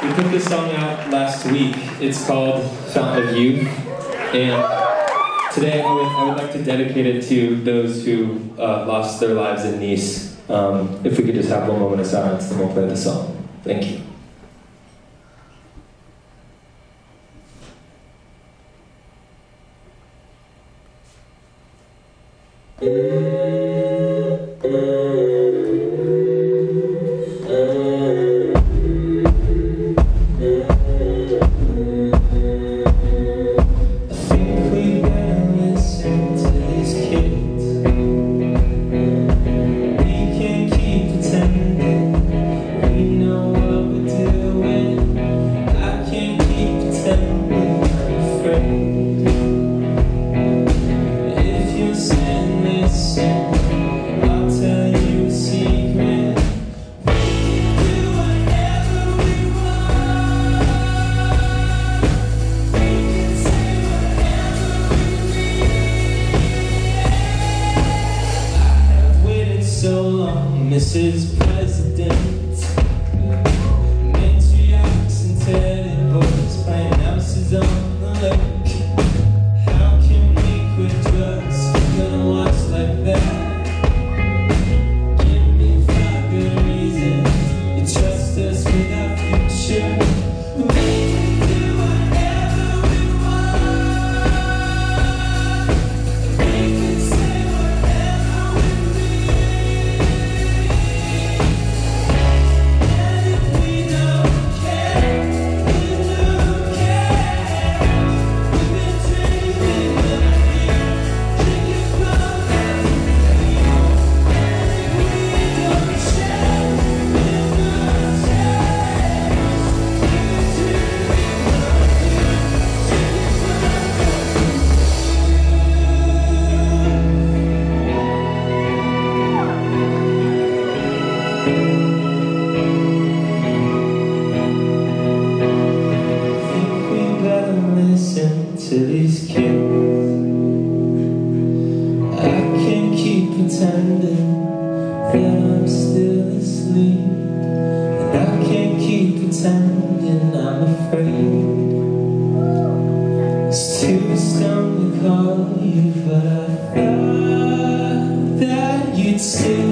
We put this song out last week. It's called Fountain of Youth. And today I would, I would like to dedicate it to those who uh, lost their lives in Nice. Um, if we could just have one moment of silence, then we'll play the song. Thank you. Mrs. President. into these kids I can't keep pretending that I'm still asleep And I can't keep pretending I'm afraid. It's too strong to call you But I thought that you'd see.